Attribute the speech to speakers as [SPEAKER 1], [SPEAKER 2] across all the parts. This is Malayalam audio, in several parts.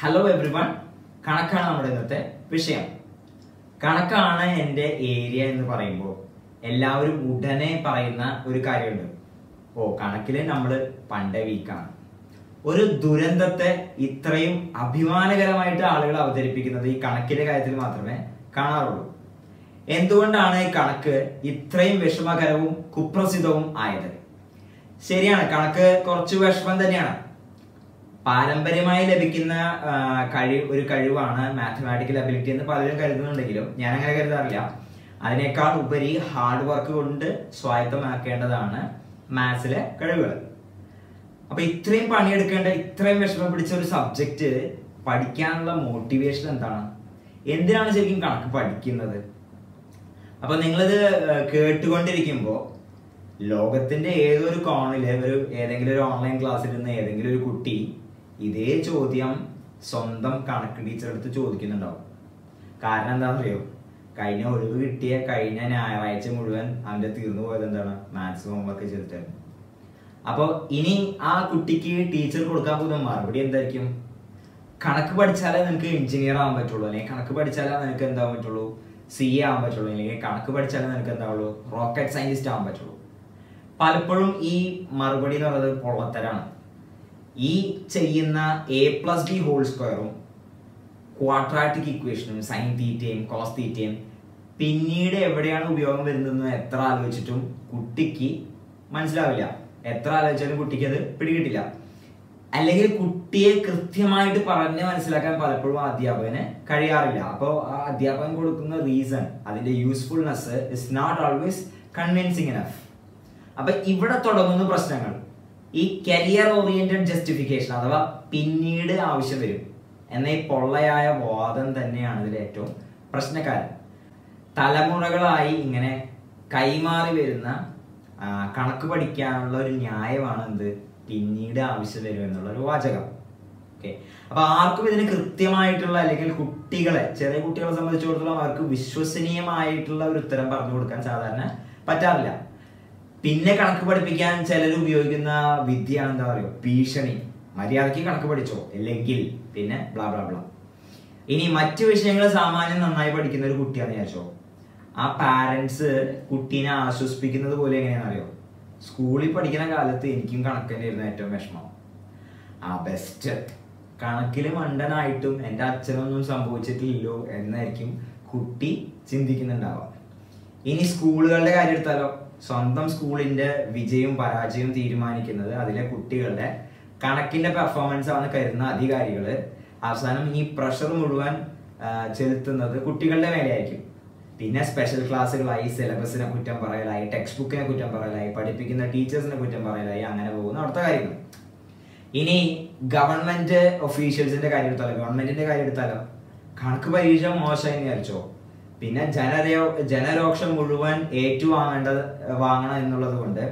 [SPEAKER 1] ഹലോ എവ്രി വൺ കണക്കാണ് നമ്മുടെ ഇന്നത്തെ വിഷയം. കണക്കാണ് എന്റെ ഏരിയ എന്ന് പറയുമ്പോൾ എല്ലാവരും ഉടനെ പറയുന്ന ഒരു കാര്യമുണ്ട്. ഓ കണക്കിൽ നമ്മൾ പണ്ടേ വീക്കാണ് ഒരു ദുരന്തത്തെ ഇത്രയും അഭിമാനകരമായിട്ട് ആളുകൾ അവതരിപ്പിക്കുന്നത് ഈ കണക്കിന്റെ കാര്യത്തിൽ മാത്രമേ കാണാറുള്ളൂ. എന്തുകൊണ്ടാണ് ഈ കണക്ക് ഇത്രയും വിഷമകരവും കുപ്രസിദ്ധവും ആയത്? ശരിയാണ് കണക്ക് കുറച്ച് വിഷമം തന്നെയാണ്. പാരമ്പര്യമായി ലഭിക്കുന്ന കഴിവ് ഒരു കഴിവാണ് മാത്തമാറ്റിക്കൽ അബിലിറ്റി എന്ന് പലരും കരുതുന്നുണ്ടെങ്കിലും ഞാൻ അങ്ങനെ കരുതാറില്ല. അതിനേക്കാൾ ഉപരി ഹാർഡ് വർക്ക് കൊണ്ട് സ്വായത്തമാക്കേണ്ടതാണ് മാത്സിലെ കഴിവുകൾ. അപ്പൊ ഇത്രയും പണിയെടുക്കേണ്ട ഇത്രയും വിഷമം പിടിച്ച ഒരു സബ്ജക്റ്റ് പഠിക്കാനുള്ള മോട്ടിവേഷൻ എന്താണ്? എന്തിനാണ് ശരിക്കും കണക്ക് പഠിക്കുന്നത്? അപ്പൊ നിങ്ങളിത് കേട്ടുകൊണ്ടിരിക്കുമ്പോൾ ലോകത്തിന്റെ ഏതൊരു കോണിൽ ഒരു ഏതെങ്കിലും ഒരു ഓൺലൈൻ ക്ലാസ്സിൽ നിന്ന് ഏതെങ്കിലും ഒരു കുട്ടി ഇതേ ചോദ്യം സ്വന്തം കണക്ക് ടീച്ചറെടുത്ത് ചോദിക്കുന്നുണ്ടാവും. കാരണം എന്താണെന്ന് അറിയോ കഴിഞ്ഞ ഒഴിവ് കിട്ടിയ കഴിഞ്ഞ ഞായറാഴ്ച മുഴുവൻ അവന്റെ തീർന്നു പോയത് എന്താണ്? മാത്സ് ഹോംവർക്ക് ചെയ്തിട്ടായിരുന്നു അപ്പൊ ഇനി ആ കുട്ടിക്ക് ടീച്ചർ കൊടുക്കാൻ പോകുന്ന മറുപടി എന്തായിരിക്കും? കണക്ക് പഠിച്ചാലേ നിനക്ക് എഞ്ചിനീയർ ആവാൻ പറ്റുള്ളൂ. അല്ലെങ്കിൽ കണക്ക് പഠിച്ചാലേ നിനക്ക് എന്താവാൻ പറ്റുള്ളൂ? സി എ ആവാൻ പറ്റുള്ളൂ. അല്ലെങ്കിൽ കണക്ക് പഠിച്ചാലേ നിനക്ക് എന്താവുള്ളൂ? റോക്കറ്റ് സയന്റിസ്റ്റ് ആവാൻ പറ്റുള്ളൂ. പലപ്പോഴും ഈ മറുപടി എന്ന് പറയുന്നത് പൊള്ളത്തരാണ്. ഈ ചെയ്യുന്ന എ പ്ലസ് ബി ഹോൾ സ്ക്വയറും ക്വാഡ്രാറ്റിക് ഇക്വേഷനും സൈൻ തീറ്റയും കോസ് തീറ്റയും പിന്നീട് എവിടെയാണ് ഉപയോഗം വരുന്നതെന്ന് എത്ര ആലോചിച്ചിട്ടും കുട്ടിക്ക് മനസ്സിലാവില്ല. എത്ര ആലോചിച്ചാലും കുട്ടിക്ക് അത് പിടികിട്ടില്ല. അല്ലെങ്കിൽ കുട്ടിയെ കൃത്യമായിട്ട് പറഞ്ഞ് മനസ്സിലാക്കാൻ പലപ്പോഴും അധ്യാപകന് കഴിയാറില്ല. അപ്പോൾ ആ അധ്യാപകൻ കൊടുക്കുന്ന റീസൺ അതിന്റെ usefulness is not always convincing enough അപ്പൊ ഇവിടെ തുടങ്ങുന്ന പ്രശ്നങ്ങൾ. ഈ കരിയർ ഓറിയന്റഡ് ജസ്റ്റിഫിക്കേഷൻ അഥവാ പിന്നീട് ആവശ്യം വരും എന്ന ഈ പൊള്ളയായ വാദം തന്നെയാണ് ഇതിൽ ഏറ്റവും പ്രശ്നക്കാരൻ. തലമുറകളായി ഇങ്ങനെ കൈമാറി വരുന്ന കണക്ക് പഠിക്കാനുള്ള ഒരു ന്യായമാണ് എന്ത്? പിന്നീട് ആവശ്യം വരും എന്നുള്ള ഒരു വാചകം. ഓക്കെ അപ്പൊ ആർക്കും ഇതിന് കൃത്യമായിട്ടുള്ള അല്ലെങ്കിൽ കുട്ടികളെ ചെറിയ കുട്ടികളെ സംബന്ധിച്ചിടത്തോളം അവർക്ക് വിശ്വസനീയമായിട്ടുള്ള ഒരു ഉത്തരം പറഞ്ഞു കൊടുക്കാൻ സാധാരണ പറ്റാറില്ല. പിന്നെ കണക്ക് പഠിപ്പിക്കാൻ ചിലർ ഉപയോഗിക്കുന്ന വിദ്യ എന്താ പറയുക? ഭീഷണി. മര്യാദയ്ക്ക് കണക്ക് പഠിച്ചോ? അല്ലെങ്കിൽ പിന്നെ ബ്ലാ ബ്ലാ ബ്ലാ ഇനി മറ്റു വിഷയങ്ങൾ സാമാന്യം നന്നായി പഠിക്കുന്ന ഒരു കുട്ടിയാന്ന് വിചാരിച്ചോ? ആ പാരൻസ് കുട്ടീനെ ആശ്വസിപ്പിക്കുന്നത് പോലെ എങ്ങനെയാണെന്ന് അറിയോ? സ്കൂളിൽ പഠിക്കുന്ന കാലത്ത് എനിക്കും കണക്ക് തന്നെയായിരുന്നു ഏറ്റവും വിഷമം. ആ ബെസ്റ്റ് കണക്കിൽ മണ്ടനായിട്ടും എന്റെ അച്ഛനൊന്നും സംഭവിച്ചിട്ടില്ലല്ലോ എന്നായിരിക്കും കുട്ടി ചിന്തിക്കുന്നുണ്ടാവാം ഇനി സ്കൂളുകളുടെ കാര്യം എടുത്താലോ? സ്വന്തം സ്കൂളിന്റെ വിജയവും പരാജയവും തീരുമാനിക്കുന്നത് അതിലെ കുട്ടികളുടെ കണക്കിന്റെ പെർഫോമൻസ് ആണ് കരുതുന്ന അധികാരികൾ അവസാനം ഈ പ്രഷർ മുഴുവൻ ചെലുത്തുന്നത് കുട്ടികളുടെ മേലെയായിരിക്കും. പിന്നെ സ്പെഷ്യൽ ക്ലാസ്സുകളായി സിലബസിനെ കുറ്റം പറയലായി ടെക്സ്റ്റ് ബുക്കിനെ കുറ്റം പറയലായി പഠിപ്പിക്കുന്ന ടീച്ചേഴ്സിനെ കുറ്റം പറയലായി അങ്ങനെ പോകുന്ന അടുത്ത കാര്യങ്ങൾ. ഇനി ഗവൺമെന്റ് ഒഫീഷ്യൽസിന്റെ കാര്യം എടുത്താലോ? ഗവൺമെന്റിന്റെ കാര്യം എടുത്താലോ? കണക്ക് പരീക്ഷ മോശമായി വിചാരിച്ചോ? പിന്നെ ജനരോ ജനരോക്ഷം മുഴുവൻ ഏറ്റുവാങ്ങേണ്ടത് വാങ്ങണം എന്നുള്ളത് കൊണ്ട്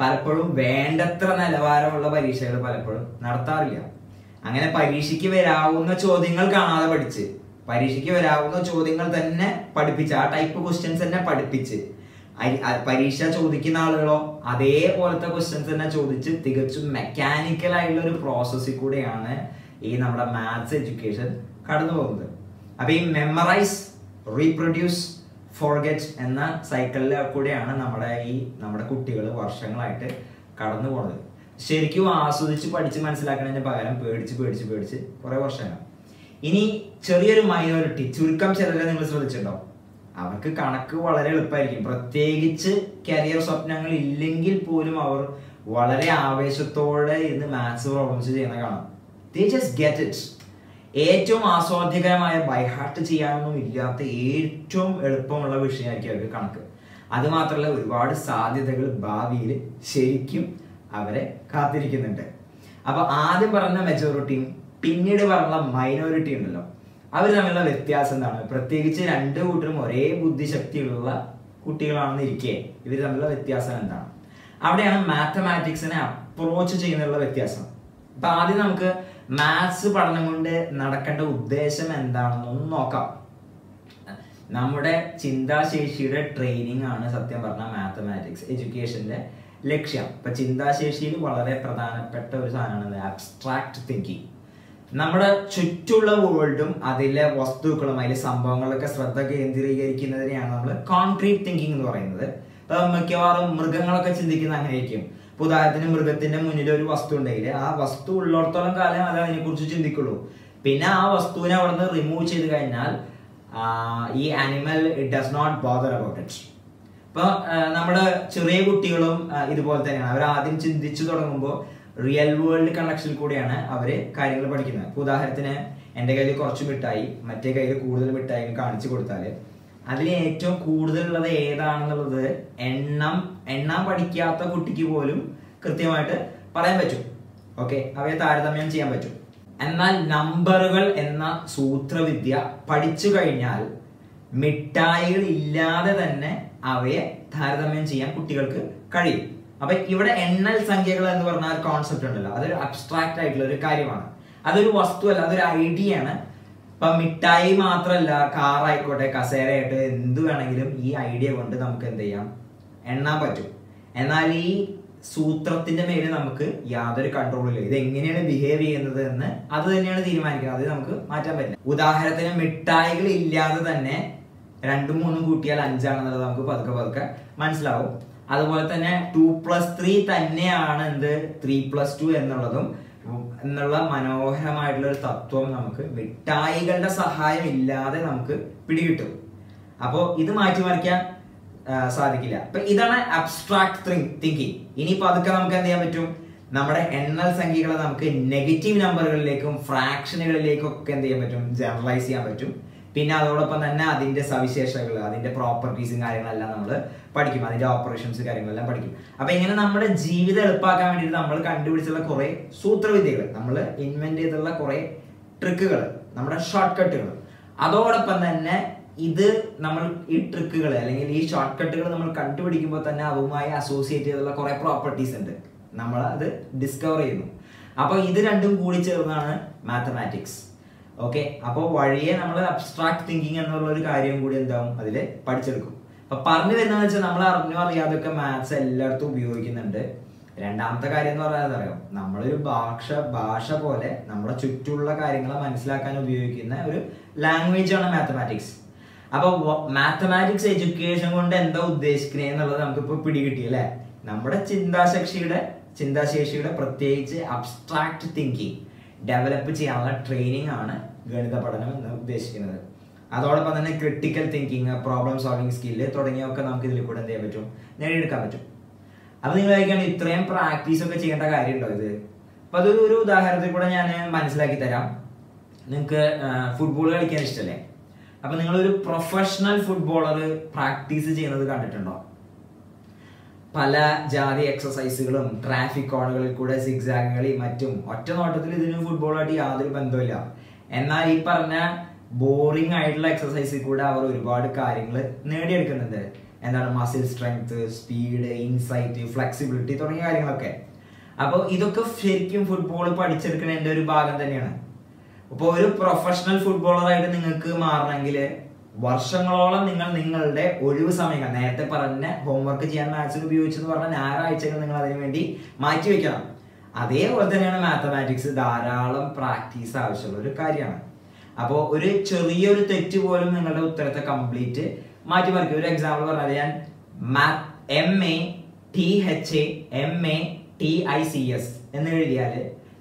[SPEAKER 1] പലപ്പോഴും വേണ്ടത്ര നിലവാരമുള്ള പരീക്ഷകൾ പലപ്പോഴും നടത്താറില്ല. അങ്ങനെ പരീക്ഷയ്ക്ക് വരാവുന്ന ചോദ്യങ്ങൾ കാണാതെ പഠിച്ച് പരീക്ഷയ്ക്ക് വരാവുന്ന ചോദ്യങ്ങൾ തന്നെ പഠിപ്പിച്ച് ആ ടൈപ്പ് ക്വസ്റ്റ്യൻസ് തന്നെ പഠിപ്പിച്ച് പരീക്ഷ ചോദിക്കുന്ന ആളുകളോ അതേപോലത്തെ ക്വസ്റ്റ്യൻസ് തന്നെ ചോദിച്ച് തികച്ചും മെക്കാനിക്കൽ ആയിട്ടുള്ള ഒരു പ്രോസസ്സിൽ കൂടെയാണ് ഈ നമ്മുടെ മാത്സ് എഡ്യൂക്കേഷൻ കടന്നു പോകുന്നത് അപ്പൊ ഈ മെമ്മറൈസ് റീപ്രൊഡ്യൂസ് ഫോർഗെറ്റ് എന്ന സൈക്കിളിൽ കൂടെയാണ് നമ്മുടെ ഈ നമ്മുടെ കുട്ടികൾ വർഷങ്ങളായിട്ട് കടന്നു പോണത്. ശരിക്കും ആസ്വദിച്ച് പഠിച്ച് മനസ്സിലാക്കുന്നതിന് പകരം പേടിച്ച് പേടിച്ച് പേടിച്ച് കുറെ വർഷങ്ങൾ. ഇനി ചെറിയൊരു മൈനോറിറ്റി ചുരുക്കം ചിലരെ നിങ്ങൾ ശ്രദ്ധിച്ചിട്ടുണ്ടോ? അവർക്ക് കണക്ക് വളരെ എളുപ്പമായിരിക്കും. പ്രത്യേകിച്ച് കരിയർ സ്വപ്നങ്ങൾ ഇല്ലെങ്കിൽ പോലും അവർ വളരെ ആവേശത്തോടെ ഇന്ന് മാത്സ് പ്രോബ്ലംസ് ചെയ്യുന്ന കാണാം. ദേ ജസ്റ്റ് ഗെറ്റ് ഇറ്റ് ഏറ്റവും ആസ്വാദ്യകരമായ ബൈഹാർട്ട് ചെയ്യാനൊന്നും ഇല്ലാത്ത ഏറ്റവും എളുപ്പമുള്ള വിഷയമായിരിക്കും അവർക്ക് കണക്ക്. അത് മാത്രമല്ല ഒരുപാട് സാധ്യതകൾ ഭാവിയിൽ ശരിക്കും അവരെ കാത്തിരിക്കുന്നുണ്ട്. അപ്പൊ ആദ്യം പറഞ്ഞ മെജോറിറ്റിയും പിന്നീട് പറഞ്ഞ മൈനോറിറ്റി ഉണ്ടല്ലോ. അവർ തമ്മിലുള്ള വ്യത്യാസം എന്താണ്? പ്രത്യേകിച്ച് രണ്ട് കൂട്ടരും ഒരേ ബുദ്ധിശക്തിയുള്ള കുട്ടികളാണെന്ന് ഇരിക്കെ. ഇവർ തമ്മിലുള്ള വ്യത്യാസം എന്താണ്? അവിടെയാണ് മാത്തമാറ്റിക്സിനെ അപ്രോച്ച് ചെയ്യുന്നുള്ള വ്യത്യാസം. അപ്പൊ ആദ്യം നമുക്ക് മാത്സ് പഠനം കൊണ്ട് നടക്കേണ്ട ഉദ്ദേശം എന്താണെന്നൊന്ന് നോക്കാം. നമ്മുടെ ചിന്താശേഷിയുടെ ട്രെയിനിങ് ആണ് സത്യം പറഞ്ഞ മാത്തമാറ്റിക്സ് എഡ്യൂക്കേഷന്റെ ലക്ഷ്യം. ഇപ്പൊ ചിന്താശേഷിയിൽ വളരെ പ്രധാനപ്പെട്ട ഒരു സാധനമാണ് അബ്സ്ട്രാക്ട് തിങ്കിങ് നമ്മുടെ ചുറ്റുള്ള വേൾഡും അതിലെ വസ്തുക്കളും അതിലെ സംഭവങ്ങളൊക്കെ ശ്രദ്ധ കേന്ദ്രീകരിക്കുന്നതിനെയാണ് നമ്മൾ കോൺക്രീറ്റ് തിങ്കിങ് എന്ന് പറയുന്നത്. ഇപ്പൊ മിക്കവാറും മൃഗങ്ങളൊക്കെ ചിന്തിക്കുന്ന അങ്ങനെയായിരിക്കും. ഇപ്പൊ ഉദാഹരണത്തിന് മൃഗത്തിന്റെ മുന്നിൽ ഒരു വസ്തു ഉണ്ടെങ്കിൽ ആ വസ്തു ഉള്ളിടത്തോളം കാലം അത് അതിനെ കുറിച്ച് ചിന്തിക്കുള്ളൂ. പിന്നെ ആ വസ്തുവിനെ അവിടുന്ന് റിമൂവ് ചെയ്ത് കഴിഞ്ഞാൽ ഈ animal it does not bother about it ഇപ്പൊ നമ്മുടെ ചെറിയ കുട്ടികളും ഇതുപോലെ തന്നെയാണ്. അവർ ആദ്യം ചിന്തിച്ചു തുടങ്ങുമ്പോൾ റിയൽ വേൾഡ് കണക്ഷനിൽ കൂടിയാണ് അവർ കാര്യങ്ങൾ പഠിക്കുന്നത്. ഉദാഹരണത്തിന് എന്റെ കയ്യിൽ കുറച്ച് മിഠായി മറ്റേ കയ്യിൽ കൂടുതൽ മിഠായി കാണിച്ചു കൊടുത്താൽ അതിൽ ഏറ്റവും കൂടുതലുള്ളത് ഏതാണെന്നുള്ളത് എണ്ണം എണ്ണം പഠിക്കാത്ത കുട്ടിക്ക് പോലും കൃത്യമായിട്ട് പറയാൻ പറ്റും. ഓക്കെ അവയെ താരതമ്യം ചെയ്യാൻ പറ്റും. എന്നാൽ നമ്പറുകൾ എന്ന സൂത്രവിദ്യ പഠിച്ചു കഴിഞ്ഞാൽ മിഠായികൾ ഇല്ലാതെ തന്നെ അവയെ താരതമ്യം ചെയ്യാൻ കുട്ടികൾക്ക് കഴിയും. അപ്പൊ ഇവിടെ എണ്ണൽ സംഖ്യകൾ എന്ന് പറഞ്ഞ ഒരു കോൺസെപ്റ്റ് ഉണ്ടല്ലോ. അതൊരു അബ്സ്ട്രാക്റ്റ് ആയിട്ടുള്ള ഒരു കാര്യമാണ്. അതൊരു വസ്തുവല്ല അതൊരു ഐഡിയ ആണ്. ഇപ്പൊ മിഠായി മാത്രല്ല കാർ ആയിക്കോട്ടെ കസേരയായിട്ട് എന്ത് വേണമെങ്കിലും ഈ ഐഡിയ കൊണ്ട് നമുക്ക് എന്ത് ചെയ്യാം? എണ്ണാൻ പറ്റും. എന്നാൽ ഈ സൂത്രത്തിന്റെ മേലെ നമുക്ക് യാതൊരു കൺട്രോളും ഇല്ല. ഇത് എങ്ങനെയാണ് ബിഹേവ് ചെയ്യുന്നത് എന്ന് അത് തന്നെയാണ് തീരുമാനിക്കുന്നത്. അത് നമുക്ക് മാറ്റാൻ പറ്റില്ല. ഉദാഹരണത്തിന് മിഠായികൾ ഇല്ലാതെ തന്നെ രണ്ടും മൂന്നും കൂട്ടിയാൽ അഞ്ചാണെന്നുള്ളത് നമുക്ക് പതുക്കെ പതുക്കെ മനസ്സിലാവും. അതുപോലെ തന്നെ ടു പ്ലസ് ത്രീ തന്നെയാണ് എന്ത്? ത്രീ പ്ലസ് ടു എന്നുള്ളതും എന്നുള്ള മനോഹരമായിട്ടുള്ള ഒരു തത്വം നമുക്ക് മിഠായികളുടെ സഹായം ഇല്ലാതെ നമുക്ക് പിടികിട്ടും. അപ്പോൾ ഇത് മാറ്റിമറിക്കാൻ സാധിക്കില്ല. അപ്പൊ ഇതാണ് അബ്സ്ട്രാക്ട് തിങ്കിങ് ഇനി പതുക്കെ നമുക്ക് എന്ത് ചെയ്യാൻ പറ്റും? നമ്മുടെ എണ്ണൽ സംഖ്യകളെ നമുക്ക് നെഗറ്റീവ് നമ്പറുകളിലേക്കും ഫ്രാക്ഷനുകളിലേക്കും ഒക്കെ എന്ത് ചെയ്യാൻ പറ്റും? ജനറലൈസ് ചെയ്യാൻ പറ്റും. പിന്നെ അതോടൊപ്പം തന്നെ അതിന്റെ സവിശേഷതകൾ അതിന്റെ പ്രോപ്പർട്ടീസും കാര്യങ്ങളെല്ലാം നമ്മൾ പഠിക്കും. അതിന്റെ ഓപ്പറേഷൻസ് കാര്യങ്ങളെല്ലാം പഠിക്കും. അപ്പൊ ഇങ്ങനെ നമ്മുടെ ജീവിതം എളുപ്പമാക്കാൻ വേണ്ടിയിട്ട് നമ്മൾ കണ്ടുപിടിച്ചുള്ള കുറെ സൂത്രവിദ്യകൾ നമ്മൾ ഇൻവെന്റ് ചെയ്തുള്ള കുറെ ട്രിക്കുകൾ നമ്മുടെ ഷോർട്ട് കട്ടുകൾ അതോടൊപ്പം തന്നെ ഇത് നമ്മൾ ഈ ട്രിക്കുകൾ അല്ലെങ്കിൽ ഈ ഷോർട്ട് കട്ടുകൾ നമ്മൾ കണ്ടുപിടിക്കുമ്പോൾ തന്നെ അതുമായി അസോസിയേറ്റ് ചെയ്തുള്ള കുറെ പ്രോപ്പർട്ടീസ് ഉണ്ട്. നമ്മൾ അത് ഡിസ്കവർ ചെയ്യുന്നു. അപ്പൊ ഇത് രണ്ടും കൂടി ചേർന്നാണ് മാത്തമാറ്റിക്സ് ഓക്കെ അപ്പോൾ വഴിയെ നമ്മൾ അബ്സ്ട്രാക്ട് തിങ്കിങ് എന്നുള്ള ഒരു കാര്യം കൂടി എന്താവും? അതിൽ പഠിച്ചെടുക്കും. അപ്പൊ പറഞ്ഞു വരുന്നതെന്ന് വെച്ചാൽ നമ്മൾ അറിഞ്ഞോ അറിയാതൊക്കെ മാത്സ് എല്ലായിടത്തും ഉപയോഗിക്കുന്നുണ്ട്. രണ്ടാമത്തെ കാര്യം എന്ന് പറഞ്ഞാൽ അറിയാം നമ്മളൊരു ഭാഷ ഭാഷ പോലെ നമ്മുടെ ചുറ്റുമുള്ള കാര്യങ്ങളെ മനസ്സിലാക്കാൻ ഉപയോഗിക്കുന്ന ഒരു ലാംഗ്വേജ് ആണ് മാത്തമാറ്റിക്സ് അപ്പൊ മാത്തമാറ്റിക്സ് എഡ്യൂക്കേഷൻ കൊണ്ട് എന്താ ഉദ്ദേശിക്കുന്നത് എന്നുള്ളത് നമുക്കിപ്പോൾ പിടികിട്ടി അല്ലേ? നമ്മുടെ ചിന്താശക്തിയുടെ ചിന്താശേഷിയുടെ പ്രത്യേകിച്ച് അബ്സ്ട്രാക്ട് തിങ്കിങ് ഡെവലപ്പ് ചെയ്യാനുള്ള ട്രെയിനിങ് ആണ് ഗണിത പഠനം എന്ന് ഉദ്ദേശിക്കുന്നത്. അതോടൊപ്പം തന്നെ critical thinking problem solving skill തുടങ്ങിയൊക്കെ നമുക്ക് ഇതിൽ കൂടെ എന്ത് ചെയ്യാൻ പറ്റും? നേടിയെടുക്കാൻ പറ്റും. അപ്പൊ നിങ്ങൾ കഴിക്കാൻ ഇത്രയും പ്രാക്ടീസ് ഒക്കെ ചെയ്യേണ്ട കാര്യമുണ്ടോ ഇത്? അപ്പൊ അതൊരു ഒരു ഉദാഹരണത്തിൽ കൂടെ ഞാൻ മനസ്സിലാക്കി തരാം. നിങ്ങൾക്ക് ഫുട്ബോൾ കളിക്കാൻ ഇഷ്ടമല്ലേ അപ്പൊ നിങ്ങളൊരു പ്രൊഫഷണൽ ഫുട്ബോളർ പ്രാക്ടീസ് ചെയ്യുന്നത് കണ്ടിട്ടുണ്ടോ? പല ജാതി എക്സസൈസുകളും ട്രാഫിക് കോണുകളിൽ കൂടെ സിഗ്സാഗുകളിൽ മറ്റും. ഒറ്റ നോട്ടത്തിൽ ഇതിന് ഫുട്ബോളായിട്ട് യാതൊരു ബന്ധമില്ല എന്നാൽ ഈ പറഞ്ഞ ബോറിംഗ് ആയിട്ടുള്ള എക്സസൈസിൽ കൂടെ അവർ ഒരുപാട് കാര്യങ്ങൾ നേടിയെടുക്കുന്നുണ്ട്. എന്താണ് muscle strength speed insight flexibility തുടങ്ങിയ കാര്യങ്ങളൊക്കെ. അപ്പോൾ ഇതൊക്കെ ശരിക്കും ഫുട്ബോൾ പഠിച്ചെടുക്കുന്നതിന്റെ ഒരു ഭാഗം തന്നെയാണ്. അപ്പോൾ ഒരു പ്രൊഫഷണൽ ഫുട്ബോളറായിട്ട് നിങ്ങൾക്ക് മാറണമെങ്കിൽ വർഷങ്ങളോളം നിങ്ങൾ നിങ്ങളുടെ ഒഴിവ് സമയങ്ങൾ നേരത്തെ പറഞ്ഞ ഹോംവർക്ക് ചെയ്യാൻ മാത്സിൽ ഉപയോഗിച്ചെന്ന് പറഞ്ഞ ഞായറാഴ്ചകൾ നിങ്ങൾ അതിനു വേണ്ടി മാറ്റി വെക്കണം അതേപോലെ തന്നെയാണ് മാത്തമാറ്റിക്സ് ധാരാളം പ്രാക്ടീസ് ആവശ്യമുള്ള ഒരു കാര്യമാണ്. അപ്പോൾ ഒരു ചെറിയൊരു തെറ്റ് പോലും നിങ്ങളുടെ ഉത്തരത്തെ കംപ്ലീറ്റ് മാറ്റി മറിക്കും ഒരു എക്സാമ്പിൾ പറഞ്ഞാൽ ഞാൻ M A T H A M A T I C S എന്ന് എഴുതിയാൽ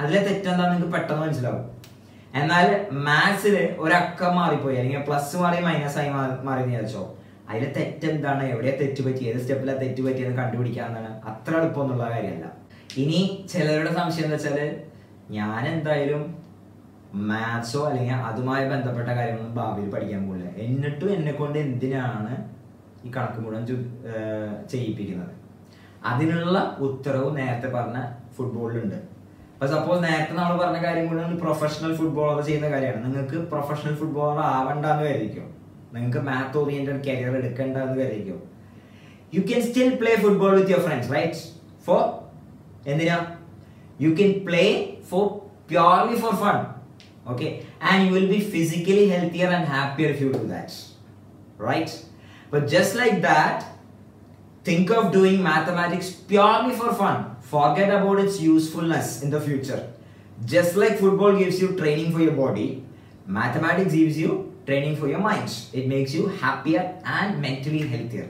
[SPEAKER 1] അതിലെ തെറ്റെന്താണെന്ന് നിങ്ങൾക്ക് പെട്ടെന്ന് മനസ്സിലാവും. എന്നാൽ മാത്സിൽ ഒരക്കം മാറിപ്പോയി. അല്ലെങ്കിൽ പ്ലസ് മാറി മൈനസ് ആയി മാറി വിചാരിച്ചോ. അതിലെ തെറ്റെന്താണ് എവിടെയാ തെറ്റ് പറ്റി ഏത് സ്റ്റെപ്പിലാണ് തെറ്റ് പറ്റിയെന്ന് കണ്ടുപിടിക്കാന്നാണ് അത്ര എളുപ്പമൊന്നുള്ള കാര്യമല്ല. ഇനി ചിലരുടെ സംശയം എന്താ വെച്ചാൽ ഞാൻ എന്തായാലും മാത്സോ അല്ലെങ്കിൽ അതുമായി ബന്ധപ്പെട്ട കാര്യങ്ങളൊന്നും ഭാവിയിൽ പഠിക്കാൻ പോകില്ല എന്നിട്ടും എന്നെ കൊണ്ട് എന്തിനാണ് ഈ കണക്ക് മുഴുവൻ ചെയ്യിപ്പിക്കുന്നത്? അതിനുള്ള ഉത്തരവ് നേരത്തെ പറഞ്ഞ ഫുട്ബോളിലുണ്ട് അപ്പൊ സപ്പോസ് നേരത്തെ നമ്മൾ പറഞ്ഞ കാര്യം കൂടെ പ്രൊഫഷണൽ ഫുട്ബോളർ ചെയ്യുന്ന കാര്യമാണ്. നിങ്ങൾക്ക് പ്രൊഫഷണൽ ഫുട്ബോളർ ആവണ്ടെന്ന് കരുതിക്കും? നിങ്ങൾക്ക് മാത്ത് ഓറിയന്റഡ് കരിയർ എടുക്കേണ്ടെന്ന് കരുതിക്കും? You can still play football with your friends right for എന്തിനാ? You can play for purely for fun okay and you will be physically healthier and happier if you do that right just like that think of doing mathematics purely for fun. Forget about its usefulness in the future Just like football gives you training for your body, mathematics gives you training for your mind. It makes you happier and mentally healthier.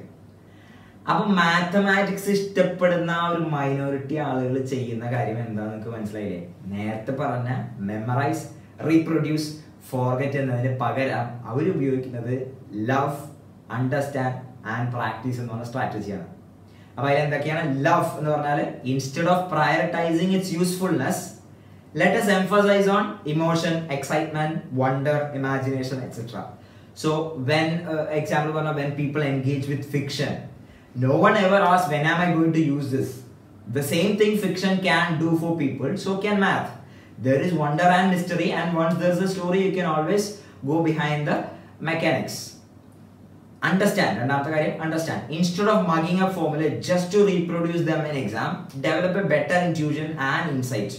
[SPEAKER 1] അപ്പം മാത്തമാറ്റിക്സ് ഇഷ്ടപ്പെടുന്ന ഒരു മൈനോറിറ്റി ആളുകൾ ചെയ്യുന്ന കാര്യം എന്താണെന്ന് നിങ്ങൾക്ക് മനസ്സിലായില്ലേ നേരത്തെ പറഞ്ഞ മെമ്മറൈസ് റീപ്രൊഡ്യൂസ് ഫോർഗറ്റ് എന്നതിന് പകരം അവരുപയോഗിക്കുന്നത് ലവ് അണ്ടർസ്റ്റാൻഡ് ആൻഡ് പ്രാക്ടീസ് എന്ന് പറഞ്ഞ സ്ട്രാറ്റജിയാണ് അപ്പൊ അതിൽ എന്തൊക്കെയാണ് ലവ് എന്ന് പറഞ്ഞാൽ instead of prioritising it's usefulness let us emphasize on emotion excitement wonder imagination etc so when uh, example one when people engage with fiction no one ever asks when am i going to use this the same thing fiction can do for people so can math there is wonder and mystery and once there's a story you can always go behind the mechanics Understand രണ്ടാമത്തെ കാര്യം understand instead of mugging up formula just to reproduce them in exam develop a better intuition and insight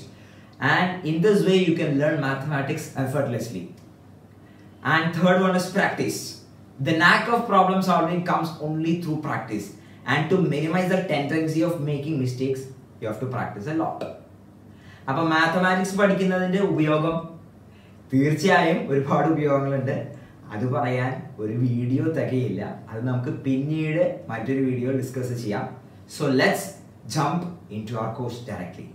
[SPEAKER 1] and in this way you can learn mathematics effortlessly and third one is practice the knack of problem solving comes only through practice and to minimize the tendency of making mistakes you have to practice a lot അപ്പൊ മാത്തമാറ്റിക്സ് പഠിക്കുന്നതിന്റെ ഉപയോഗം തീർച്ചയായും ഒരുപാട് ഉപയോഗങ്ങളുണ്ട് അത് പറയാൻ ഒരു വീഡിയോ തികയില്ല. അത് നമുക്ക് പിന്നീട് മറ്റൊരു വീഡിയോ ഡിസ്കസ് ചെയ്യാം. So let's jump into our course directly